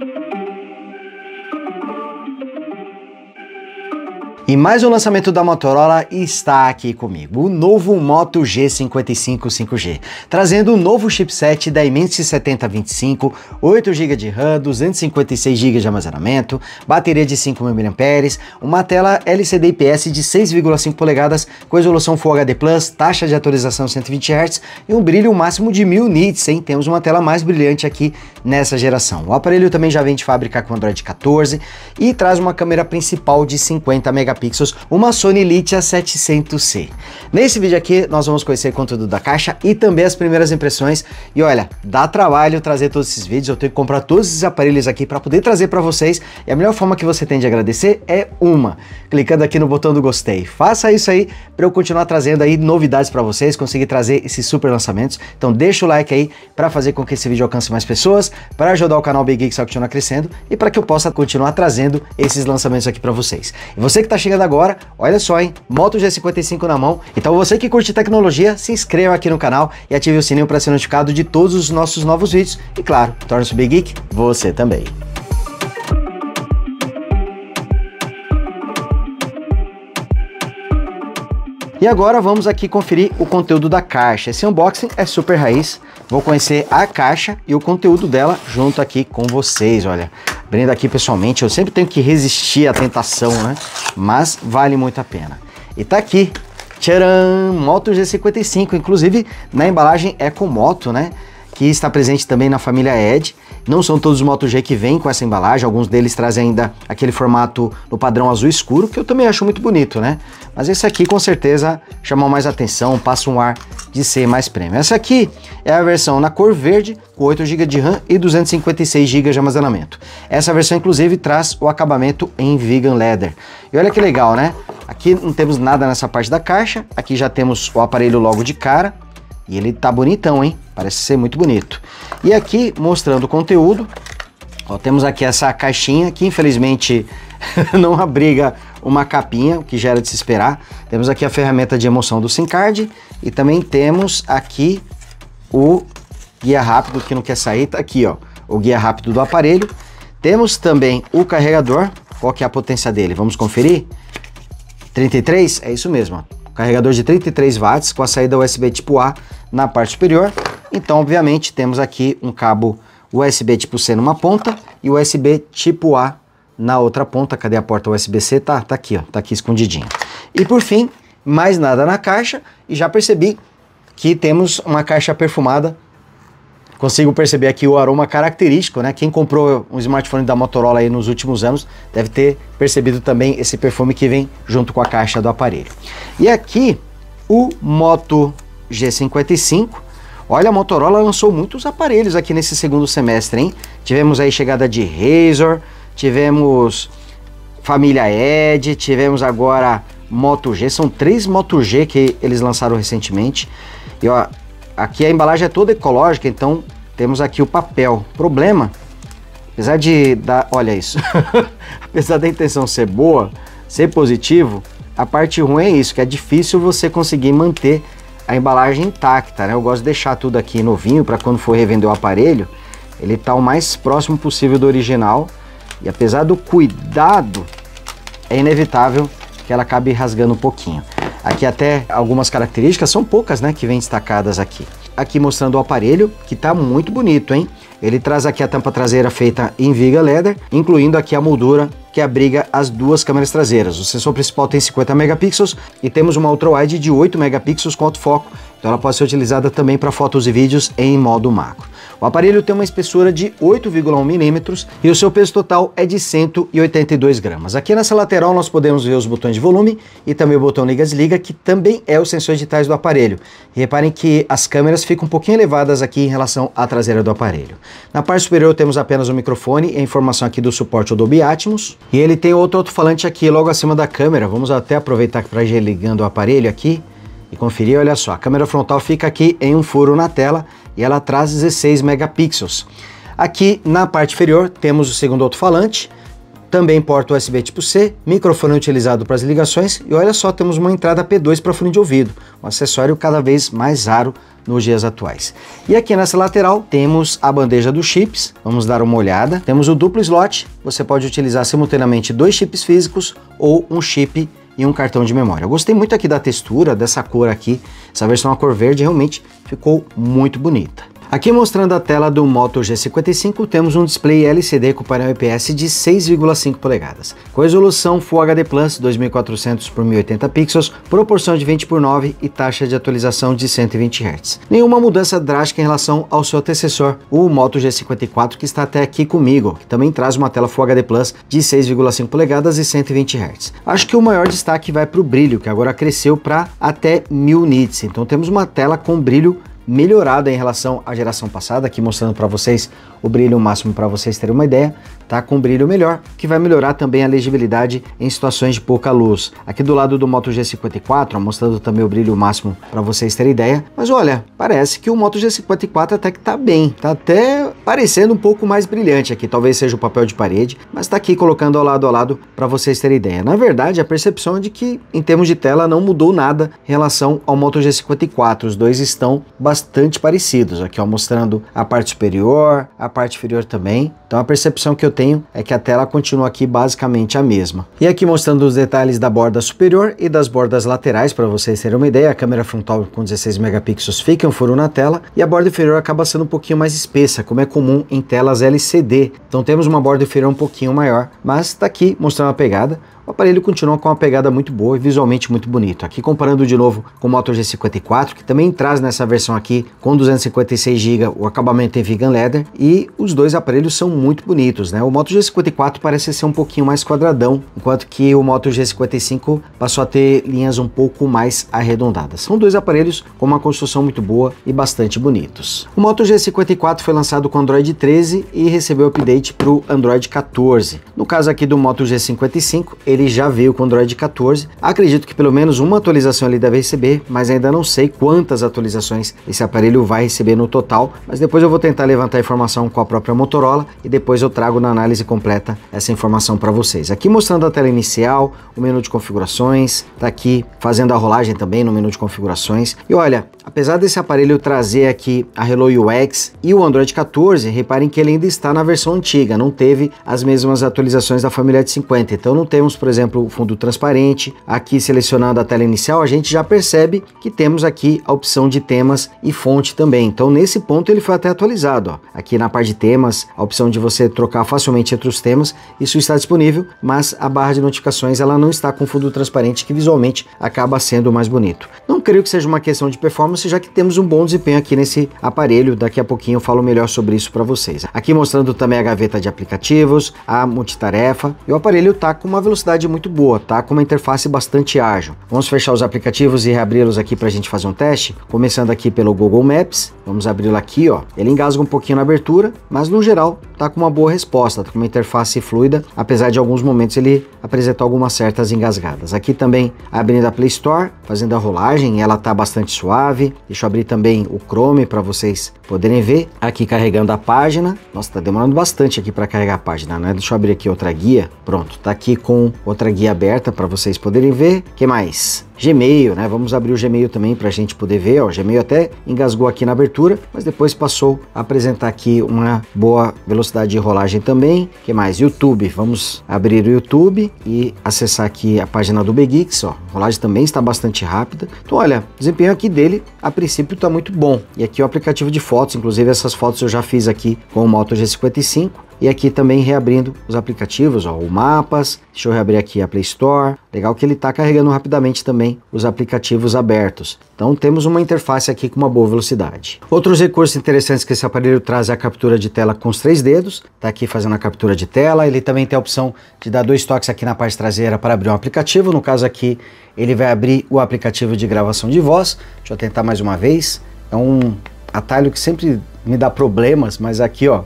thank you E mais um lançamento da Motorola está aqui comigo, o novo Moto G55 5G, trazendo o novo chipset da Dimensity 7025, 8 GB de RAM, 256 GB de armazenamento, bateria de 5.000 mAh, uma tela LCD IPS de 6,5 polegadas com resolução Full HD+, taxa de atualização 120 Hz e um brilho máximo de 1000 nits, hein? Temos uma tela mais brilhante aqui nessa geração. O aparelho também já vem de fábrica com Android 14 e traz uma câmera principal de 50 megapixels megapixels, uma Sony Litia 700C. Nesse vídeo aqui nós vamos conhecer o conteúdo da caixa e também as primeiras impressões. E olha, dá trabalho trazer todos esses vídeos, eu tenho que comprar todos esses aparelhos aqui para poder trazer para vocês. E a melhor forma que você tem de agradecer é uma, clicando aqui no botão do gostei. Faça isso aí para eu continuar trazendo aí novidades para vocês, conseguir trazer esses super lançamentos. Então deixa o like aí para fazer com que esse vídeo alcance mais pessoas, para ajudar o canal Big Geeks a continuar crescendo e para que eu possa continuar trazendo esses lançamentos aqui para vocês. E você que está chegando agora, olha só, hein? Moto G55 na mão. Então você que curte tecnologia, se inscreva aqui no canal e ative o sininho para ser notificado de todos os nossos novos vídeos. E claro, torne-se Big Geek você também. E agora vamos aqui conferir o conteúdo da caixa. Esse unboxing é super raiz. Vou conhecer a caixa e o conteúdo dela junto aqui com vocês, olha. Abrindo aqui pessoalmente, eu sempre tenho que resistir à tentação, né? Mas vale muito a pena. E tá aqui, tcharam, Moto G55, inclusive na embalagem Ecomoto, né? Que está presente também na família Ed. Não são todos os Moto G que vêm com essa embalagem, alguns deles trazem ainda aquele formato no padrão azul escuro, que eu também acho muito bonito, né? Mas esse aqui com certeza chama mais atenção, passa um ar de ser mais premium. Essa aqui é a versão na cor verde, com 8 GB de RAM e 256 GB de armazenamento. Essa versão inclusive traz o acabamento em vegan leather. E olha que legal, né? Aqui não temos nada nessa parte da caixa, aqui já temos o aparelho logo de cara, e ele tá bonitão, hein? Parece ser muito bonito. E aqui, mostrando o conteúdo, ó, temos aqui essa caixinha que infelizmente não abriga uma capinha, o que já era de se esperar. Temos aqui a ferramenta de emoção do SIM card e também temos aqui o guia rápido que não quer sair, tá aqui ó, o guia rápido do aparelho. Temos também o carregador, qual que é a potência dele? Vamos conferir? 33? É isso mesmo, ó. Carregador de 33 watts com a saída USB tipo A na parte superior. Então, obviamente, temos aqui um cabo USB tipo C numa ponta e USB tipo A na outra ponta. Cadê a porta USB-C? Tá, tá aqui, ó, tá aqui escondidinho. E por fim, mais nada na caixa e já percebi que temos uma caixa perfumada consigo perceber aqui o aroma característico, né? Quem comprou um smartphone da Motorola aí nos últimos anos deve ter percebido também esse perfume que vem junto com a caixa do aparelho. E aqui o Moto G55. Olha, a Motorola lançou muitos aparelhos aqui nesse segundo semestre, hein? Tivemos aí chegada de Razor, tivemos família Edge, tivemos agora Moto G, são três Moto G que eles lançaram recentemente. E ó, Aqui a embalagem é toda ecológica, então temos aqui o papel. Problema, apesar de dar, olha isso, apesar da intenção ser boa, ser positivo, a parte ruim é isso, que é difícil você conseguir manter a embalagem intacta, né? Eu gosto de deixar tudo aqui novinho para quando for revender o aparelho, ele tá o mais próximo possível do original. E apesar do cuidado, é inevitável que ela acabe rasgando um pouquinho. Aqui até algumas características, são poucas, né, que vêm destacadas aqui. Aqui mostrando o aparelho, que tá muito bonito, hein? Ele traz aqui a tampa traseira feita em viga leather, incluindo aqui a moldura que abriga as duas câmeras traseiras. O sensor principal tem 50 megapixels e temos uma ultra-wide de 8 megapixels com autofoco, então ela pode ser utilizada também para fotos e vídeos em modo macro. O aparelho tem uma espessura de 8,1 milímetros e o seu peso total é de 182 gramas. Aqui nessa lateral nós podemos ver os botões de volume e também o botão liga-desliga, que também é o sensor digitais do aparelho. E reparem que as câmeras ficam um pouquinho elevadas aqui em relação à traseira do aparelho. Na parte superior temos apenas o microfone e a informação aqui do suporte ao Dolby Atmos. E ele tem outro alto-falante aqui logo acima da câmera. Vamos até aproveitar para ir ligando o aparelho aqui e conferir, olha só, a câmera frontal fica aqui em um furo na tela e ela traz 16 megapixels. Aqui na parte inferior temos o segundo alto-falante, também porta USB tipo C, microfone utilizado para as ligações e olha só, temos uma entrada P2 para fone de ouvido, um acessório cada vez mais raro nos dias atuais. E aqui nessa lateral temos a bandeja dos chips, vamos dar uma olhada. Temos o duplo slot, você pode utilizar simultaneamente dois chips físicos ou um chip e um cartão de memória. Eu gostei muito aqui da textura, dessa cor aqui, essa versão a cor verde realmente ficou muito bonita. Aqui mostrando a tela do Moto G55, temos um display LCD com painel IPS de 6,5 polegadas, com resolução Full HD Plus 2400 por 1080 pixels, proporção de 20 por 9 e taxa de atualização de 120 Hz. Nenhuma mudança drástica em relação ao seu antecessor, o Moto G54 que está até aqui comigo, que também traz uma tela Full HD Plus de 6,5 polegadas e 120 Hz. Acho que o maior destaque vai para o brilho, que agora cresceu para até 1000 nits, então temos uma tela com brilho melhorada em relação à geração passada, aqui mostrando para vocês o brilho máximo para vocês terem uma ideia, tá? Com brilho melhor, que vai melhorar também a legibilidade em situações de pouca luz. Aqui do lado do Moto G54, ó, mostrando também o brilho máximo para vocês terem ideia, mas olha, parece que o Moto G54 até que tá bem, tá até parecendo um pouco mais brilhante aqui, talvez seja o papel de parede, mas tá aqui colocando ao lado a lado para vocês terem ideia. Na verdade, a percepção é de que em termos de tela não mudou nada em relação ao Moto G54, os dois estão bastante parecidos, aqui ó, mostrando a parte superior, a parte inferior também. Então a percepção que eu tenho é que a tela continua aqui basicamente a mesma. E aqui mostrando os detalhes da borda superior e das bordas laterais para vocês terem uma ideia. A câmera frontal com 16 megapixels fica um furo na tela e a borda inferior acaba sendo um pouquinho mais espessa, como é comum em telas LCD. Então temos uma borda inferior um pouquinho maior, mas está aqui mostrando a pegada. O aparelho continua com uma pegada muito boa e visualmente muito bonito. Aqui comparando de novo com o Moto G54, que também traz nessa versão aqui com 256 GB o acabamento em vegan leather e os dois aparelhos são muito bonitos, né? O Moto G54 parece ser um pouquinho mais quadradão, enquanto que o Moto G55 passou a ter linhas um pouco mais arredondadas. São dois aparelhos com uma construção muito boa e bastante bonitos. O Moto G54 foi lançado com Android 13 e recebeu update para o Android 14. No caso aqui do Moto G55, ele já veio com Android 14. Acredito que pelo menos uma atualização ele deve receber, mas ainda não sei quantas atualizações esse aparelho vai receber no total. Mas depois eu vou tentar levantar informação com a própria Motorola e depois eu trago na análise completa essa informação para vocês. Aqui mostrando a tela inicial, o menu de configurações, tá aqui fazendo a rolagem também no menu de configurações. E olha, apesar desse aparelho trazer aqui a Hello UX e o Android 14, reparem que ele ainda está na versão antiga, não teve as mesmas atualizações da família de 50. Então não temos por exemplo, o fundo transparente. Aqui selecionando a tela inicial, a gente já percebe que temos aqui a opção de temas e fonte também. Então, nesse ponto ele foi até atualizado. Ó. Aqui na parte de temas, a opção de você trocar facilmente entre os temas, isso está disponível, mas a barra de notificações ela não está com fundo transparente, que visualmente acaba sendo mais bonito. Não creio que seja uma questão de performance, já que temos um bom desempenho aqui nesse aparelho. Daqui a pouquinho eu falo melhor sobre isso para vocês. Aqui mostrando também a gaveta de aplicativos, a multitarefa, e o aparelho está com uma velocidade muito boa, tá? Com uma interface bastante ágil. Vamos fechar os aplicativos e reabri-los aqui para a gente fazer um teste. Começando aqui pelo Google Maps, vamos abri-lo aqui, ó. Ele engasga um pouquinho na abertura, mas no geral tá com uma boa resposta, tá com uma interface fluida, apesar de alguns momentos ele apresentar algumas certas engasgadas. Aqui também abrindo a Play Store, fazendo a rolagem, ela tá bastante suave. Deixa eu abrir também o Chrome para vocês poderem ver. Aqui carregando a página. Nossa, tá demorando bastante aqui para carregar a página, né? Deixa eu abrir aqui outra guia. Pronto, tá aqui com outra guia aberta para vocês poderem ver. que mais? Gmail, né? Vamos abrir o Gmail também para a gente poder ver. Ó, o Gmail até engasgou aqui na abertura, mas depois passou a apresentar aqui uma boa velocidade de rolagem também. que mais? YouTube. Vamos abrir o YouTube e acessar aqui a página do Begix. Ó, a rolagem também está bastante rápida. Então, olha, o desempenho aqui dele a princípio está muito bom. E aqui o aplicativo de fotos, inclusive essas fotos eu já fiz aqui com o Moto G55 e aqui também reabrindo os aplicativos, ó, o Mapas, deixa eu reabrir aqui a Play Store. Legal que ele está carregando rapidamente também os aplicativos abertos. Então temos uma interface aqui com uma boa velocidade. Outros recursos interessantes que esse aparelho traz é a captura de tela com os três dedos. Está aqui fazendo a captura de tela. Ele também tem a opção de dar dois toques aqui na parte traseira para abrir um aplicativo. No caso aqui, ele vai abrir o aplicativo de gravação de voz. Deixa eu tentar mais uma vez. É um atalho que sempre me dá problemas, mas aqui ó,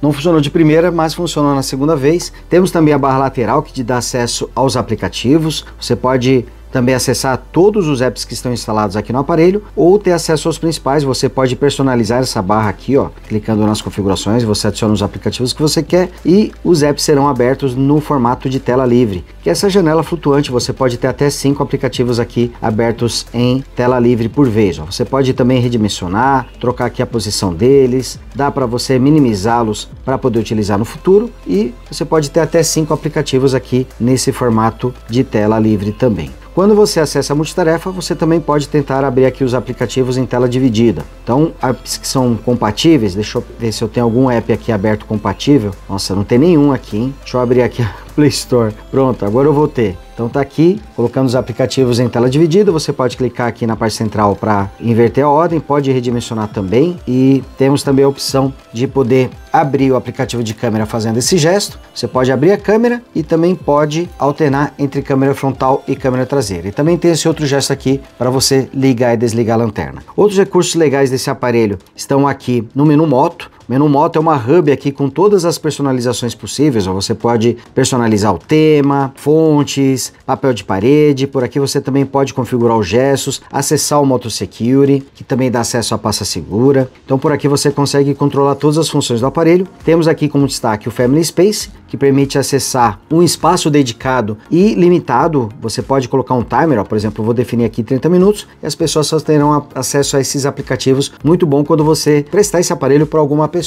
não funcionou de primeira, mas funcionou na segunda vez. Temos também a barra lateral que te dá acesso aos aplicativos. Você pode também acessar todos os apps que estão instalados aqui no aparelho ou ter acesso aos principais. Você pode personalizar essa barra aqui, ó, clicando nas configurações, você adiciona os aplicativos que você quer e os apps serão abertos no formato de tela livre, que essa janela flutuante você pode ter até cinco aplicativos aqui abertos em tela livre por vez. Ó. Você pode também redimensionar, trocar aqui a posição deles, dá para você minimizá-los para poder utilizar no futuro e você pode ter até cinco aplicativos aqui nesse formato de tela livre também. Quando você acessa a multitarefa, você também pode tentar abrir aqui os aplicativos em tela dividida. Então, apps que são compatíveis, deixa eu ver se eu tenho algum app aqui aberto compatível. Nossa, não tem nenhum aqui, hein? Deixa eu abrir aqui a Play Store. Pronto, agora eu vou ter. Então tá aqui, colocando os aplicativos em tela dividida, você pode clicar aqui na parte central para inverter a ordem, pode redimensionar também e temos também a opção de poder abrir o aplicativo de câmera fazendo esse gesto. Você pode abrir a câmera e também pode alternar entre câmera frontal e câmera traseira. E também tem esse outro gesto aqui para você ligar e desligar a lanterna. Outros recursos legais desse aparelho estão aqui no menu moto. Menu Moto é uma hub aqui com todas as personalizações possíveis. Ó. Você pode personalizar o tema, fontes, papel de parede. Por aqui você também pode configurar os gestos, acessar o Moto Security, que também dá acesso à pasta segura. Então por aqui você consegue controlar todas as funções do aparelho. Temos aqui como destaque o Family Space, que permite acessar um espaço dedicado e limitado. Você pode colocar um timer, ó, por exemplo, vou definir aqui 30 minutos e as pessoas só terão acesso a esses aplicativos. Muito bom quando você prestar esse aparelho para alguma pessoa.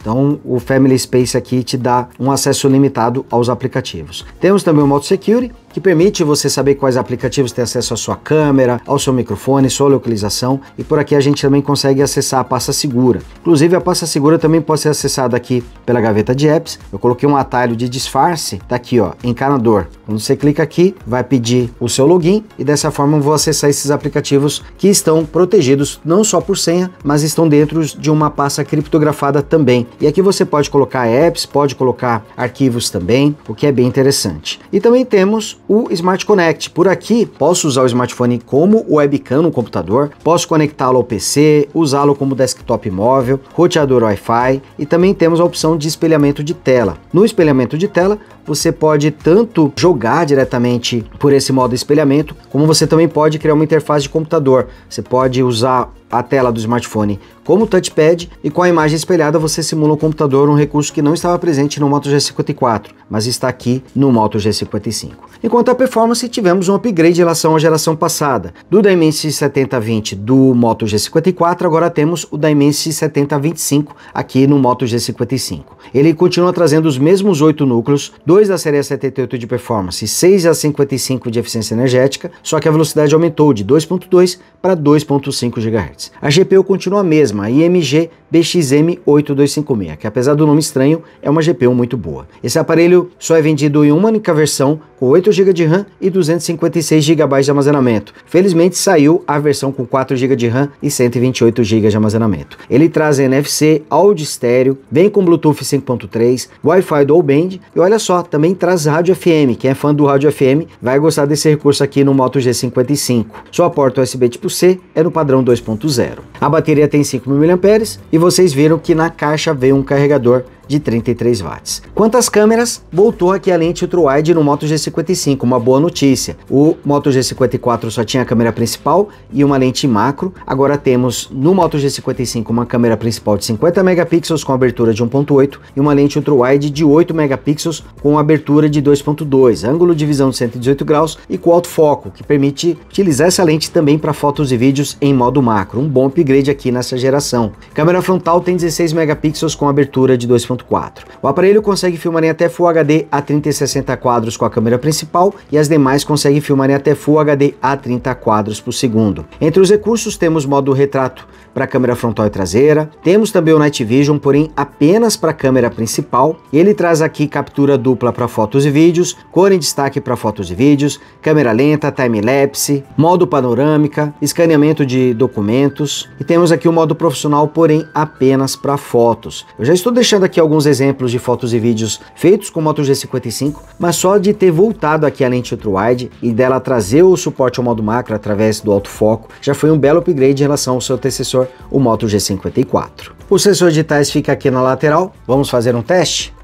Então, o Family Space aqui te dá um acesso limitado aos aplicativos. Temos também o Moto Security, que permite você saber quais aplicativos têm acesso à sua câmera, ao seu microfone, sua localização e por aqui a gente também consegue acessar a pasta segura. Inclusive a pasta segura também pode ser acessada aqui pela gaveta de apps. Eu coloquei um atalho de disfarce, tá aqui ó, encanador. Quando você clica aqui, vai pedir o seu login e dessa forma eu vou acessar esses aplicativos que estão protegidos não só por senha, mas estão dentro de uma pasta criptografada também. E aqui você pode colocar apps, pode colocar arquivos também, o que é bem interessante. E também temos o Smart Connect. Por aqui, posso usar o smartphone como webcam no computador, posso conectá-lo ao PC, usá-lo como desktop móvel, roteador Wi-Fi e também temos a opção de espelhamento de tela. No espelhamento de tela, você pode tanto jogar diretamente por esse modo espelhamento, como você também pode criar uma interface de computador. Você pode usar a tela do smartphone como touchpad e com a imagem espelhada você simula o computador, um recurso que não estava presente no Moto G54, mas está aqui no Moto G55. Enquanto a performance, tivemos um upgrade em relação à geração passada. Do Dimensity 7020 do Moto G54, agora temos o Dimensity 7025 aqui no Moto G55. Ele continua trazendo os mesmos 8 núcleos, 2 da série 78 de performance e 6 a 55 de eficiência energética, só que a velocidade aumentou de 2.2 para 2.5 GHz. A GPU continua a mesma, a IMG BXM8256, que apesar do nome estranho, é uma GPU muito boa. Esse aparelho só é vendido em uma única versão, com 8 GB de RAM e 256 GB de armazenamento. Felizmente saiu a versão com 4 GB de RAM e 128 GB de armazenamento. Ele traz NFC, áudio estéreo, vem com Bluetooth 5.3, Wi-Fi dual band e olha só, também traz rádio FM. Quem é fã do rádio FM vai gostar desse recurso aqui no Moto G55. Sua porta USB tipo C é no padrão 2.0. A bateria tem 5.000 mAh e vocês viram que na caixa veio um carregador de 33 watts. Quanto às câmeras, voltou aqui a lente ultra-wide no Moto G55, uma boa notícia. O Moto G54 só tinha a câmera principal e uma lente macro, agora temos no Moto G55 uma câmera principal de 50 megapixels com abertura de 1.8 e uma lente ultra-wide de 8 megapixels com abertura de 2.2, ângulo de visão de 118 graus e com alto foco, que permite utilizar essa lente também para fotos e vídeos em modo macro, um bom upgrade aqui nessa geração. Câmera frontal tem 16 megapixels com abertura de 2.2 1.4. O aparelho consegue filmar em até Full HD a 30 e 60 quadros com a câmera principal e as demais conseguem filmar em até Full HD a 30 quadros por segundo. Entre os recursos temos modo retrato para a câmera frontal e traseira, temos também o Night Vision, porém apenas para a câmera principal. Ele traz aqui captura dupla para fotos e vídeos, cor em destaque para fotos e vídeos, câmera lenta, time-lapse, modo panorâmica, escaneamento de documentos e temos aqui o modo profissional, porém apenas para fotos. Eu já estou deixando aqui alguns exemplos de fotos e vídeos feitos com Moto G55, mas só de ter voltado aqui a lente ultra-wide e dela trazer o suporte ao modo macro através do autofoco, já foi um belo upgrade em relação ao seu antecessor, o Moto G54. O sensor de tais fica aqui na lateral, vamos fazer um teste?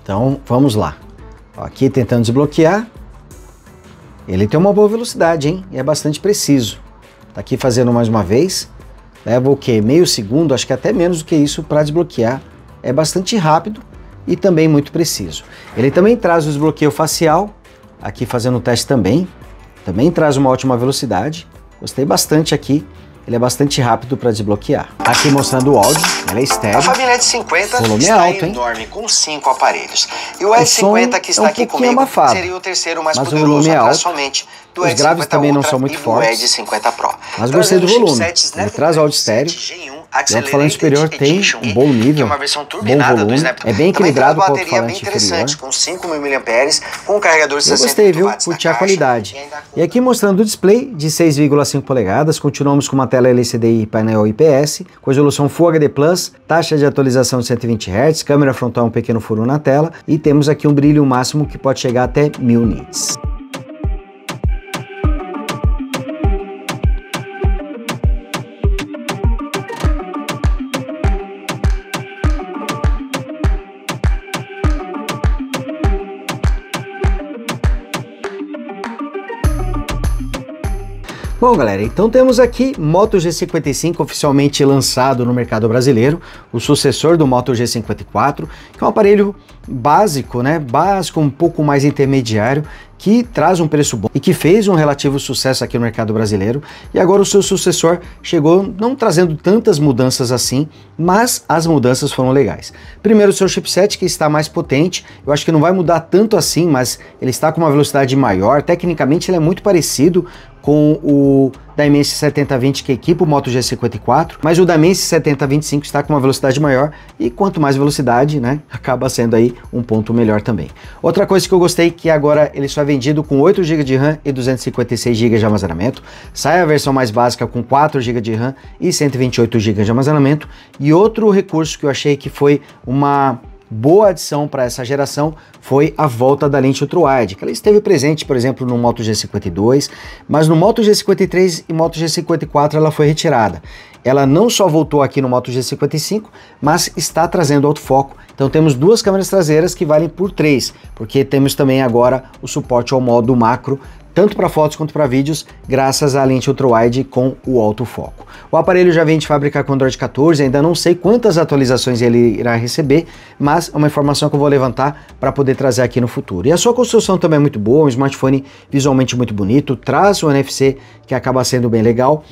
Então vamos lá. Aqui tentando desbloquear. Ele tem uma boa velocidade, hein? E é bastante preciso. Tá aqui fazendo mais uma vez. Leva o quê? Meio segundo, acho que até menos do que isso para desbloquear. É bastante rápido e também muito preciso. Ele também traz o desbloqueio facial, aqui fazendo o teste também. Também traz uma ótima velocidade. Gostei bastante aqui ele é bastante rápido para desbloquear. Aqui mostrando o áudio, ela é estéreo. A família S50 volume está alto, enorme, hein? com cinco aparelhos. E o, o S50 que está é um aqui comigo abafado, seria o terceiro mais mas poderoso o volume é alto. somente do Os S50 graves também não são muito fortes. 50. Mas gostei do volume. Ele traz áudio estéreo. G1 O alto-falante superior tem um bom que é nível, uma versão bom turbinada do volume, é bem equilibrado com o alto-falante inferior. com 5.000 mAh, com um carregador de Eu 60 gostei, viu? Curti a qualidade. e E aqui mostrando o display de 6,5 polegadas, continuamos com uma tela LCD e painel IPS, com resolução Full HD+, taxa de atualização de 120 Hz, câmera frontal um pequeno furo na tela e temos aqui um brilho máximo que pode chegar até 1000 nits. Bom, galera, então temos aqui Moto G55 oficialmente lançado no mercado brasileiro, o sucessor do Moto G54, que é um aparelho básico, né? Básico, um pouco mais intermediário, que traz um preço bom e que fez um relativo sucesso aqui no mercado brasileiro. E agora o seu sucessor chegou não trazendo tantas mudanças assim, mas as mudanças foram legais. Primeiro, o seu chipset que está mais potente, eu acho que não vai mudar tanto assim, mas ele está com uma velocidade maior. Tecnicamente, ele é muito parecido com o Dimensity 7020 que equipa o Moto G54, mas o Dimensity 7025 está com uma velocidade maior e quanto mais velocidade, né, acaba sendo aí um ponto melhor também. Outra coisa que eu gostei que agora ele só é vendido com 8 GB de RAM e 256 GB de armazenamento. Sai a versão mais básica com 4 GB de RAM e 128 GB de armazenamento. E outro recurso que eu achei que foi uma boa adição para essa geração foi a volta da lente ultra-wide, que ela esteve presente, por exemplo, no Moto G52, mas no Moto G53 e Moto G54 ela foi retirada. Ela não só voltou aqui no Moto G55, mas está trazendo autofoco. Então temos duas câmeras traseiras que valem por três, porque temos também agora o suporte ao modo macro tanto para fotos quanto para vídeos, graças à lente ultra-wide com o autofoco. O aparelho já vem de fábrica com Android 14, ainda não sei quantas atualizações ele irá receber, mas é uma informação que eu vou levantar para poder trazer aqui no futuro. E a sua construção também é muito boa, um smartphone visualmente muito bonito, traz o NFC que acaba sendo bem legal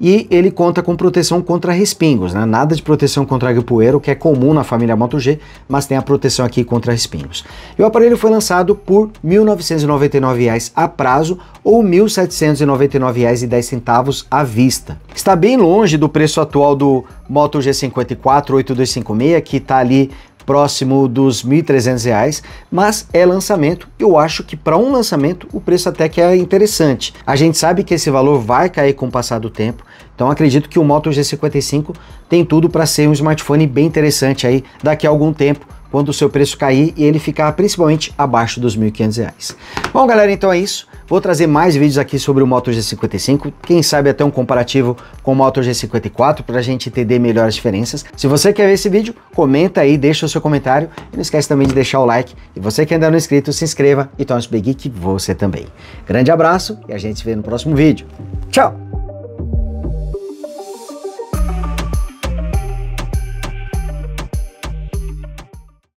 e ele conta com proteção contra respingos, né? nada de proteção contra poeiro, que é comum na família Moto G, mas tem a proteção aqui contra respingos. E o aparelho foi lançado por R$ 1.999 a prazo ou R$ 1.799,10 à vista. Está bem longe do preço atual do Moto G54 8256, que está ali próximo dos R$ 1.300, mas é lançamento. Eu acho que para um lançamento o preço até que é interessante. A gente sabe que esse valor vai cair com o passar do tempo, então acredito que o Moto G55 tem tudo para ser um smartphone bem interessante aí daqui a algum tempo, quando o seu preço cair e ele ficar principalmente abaixo dos R$ 1.500. Bom, galera, então é isso. Vou trazer mais vídeos aqui sobre o Moto G55, quem sabe até um comparativo com o Moto G54 para a gente entender melhor as diferenças. Se você quer ver esse vídeo, comenta aí, deixa o seu comentário e não esquece também de deixar o like. E você que ainda não é inscrito, se inscreva e torne-se Big Geek você também. Grande abraço e a gente se vê no próximo vídeo. Tchau!